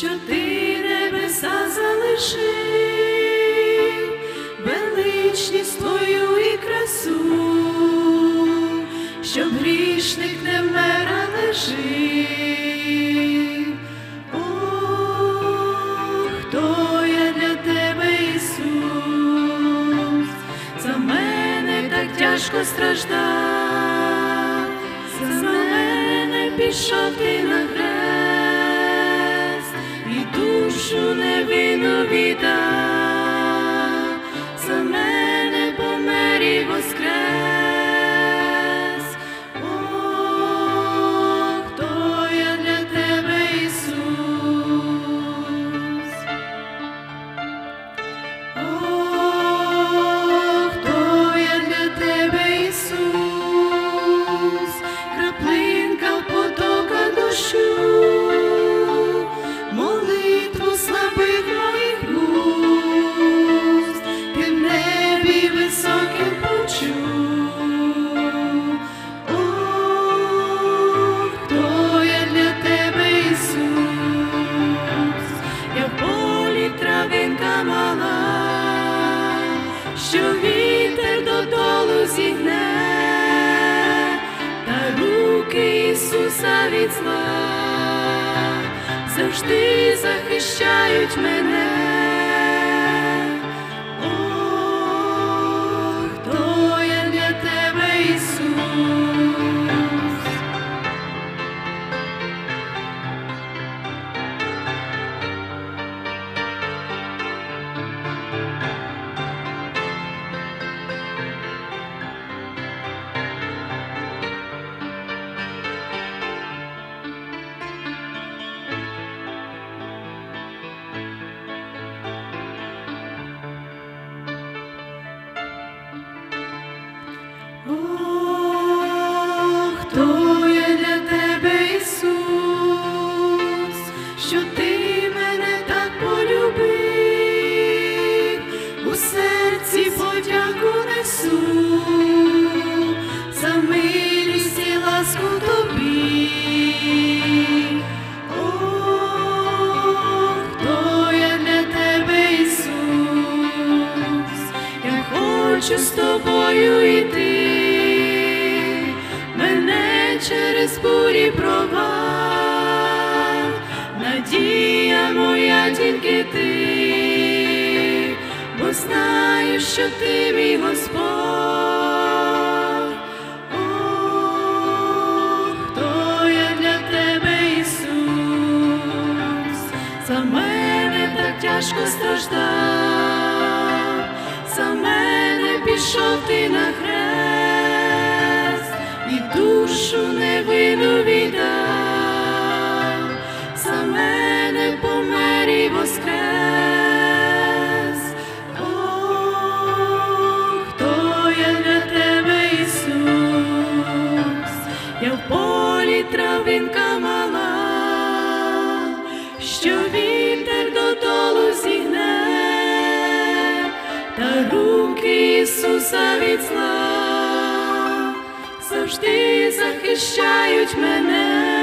що ти небеса залишив, величність твою і красу, щоб грішник не вмера лежив. Тяжко страждав, за мене пішов ти на хрест, і душу невину віддав, що вітер додолу зігне, та руки Ісуса від завжди захищають мене. Що ти мене так полюбив, у серці подяку несу за милість і ласку тобі. О, хто я для тебе, Ісус, я хочу з тобою йти, мене через бурі моя тільки ти, бо знаю, що ти мій Господь. О, хто я для тебе, Ісус, за мене так тяжко страждав, за мене пішов ти та руки Ісуса від зла завжди захищають мене.